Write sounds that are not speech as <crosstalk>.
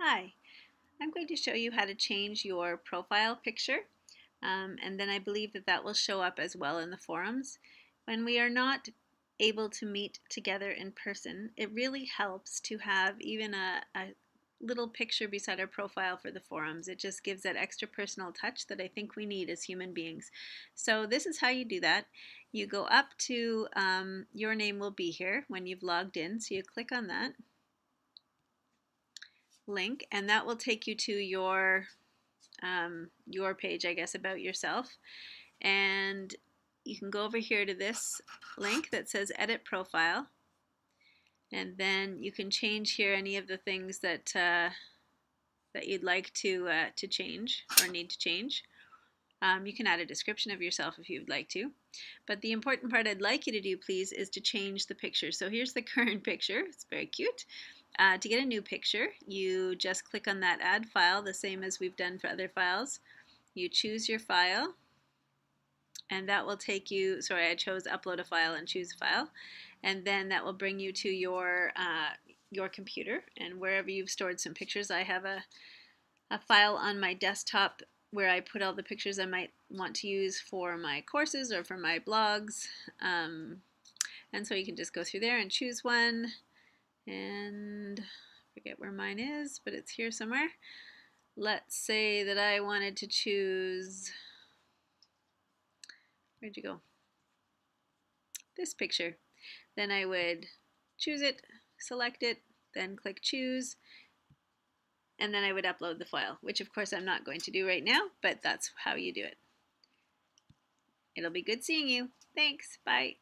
Hi, I'm going to show you how to change your profile picture um, and then I believe that that will show up as well in the forums. When we are not able to meet together in person, it really helps to have even a, a little picture beside our profile for the forums. It just gives that extra personal touch that I think we need as human beings. So this is how you do that. You go up to um, your name will be here when you've logged in. So you click on that link and that will take you to your um, your page I guess about yourself. And you can go over here to this link that says edit profile. And then you can change here any of the things that uh, that you'd like to uh, to change or need to change. Um, you can add a description of yourself if you'd like to. But the important part I'd like you to do please is to change the picture. So here's the <laughs> current picture. It's very cute uh, to get a new picture, you just click on that add file, the same as we've done for other files. You choose your file, and that will take you, sorry, I chose upload a file and choose a file, and then that will bring you to your, uh, your computer, and wherever you've stored some pictures, I have a, a file on my desktop where I put all the pictures I might want to use for my courses or for my blogs. Um, and so you can just go through there and choose one and forget where mine is, but it's here somewhere. Let's say that I wanted to choose, where'd you go? This picture. Then I would choose it, select it, then click choose, and then I would upload the file, which of course I'm not going to do right now, but that's how you do it. It'll be good seeing you. Thanks. Bye.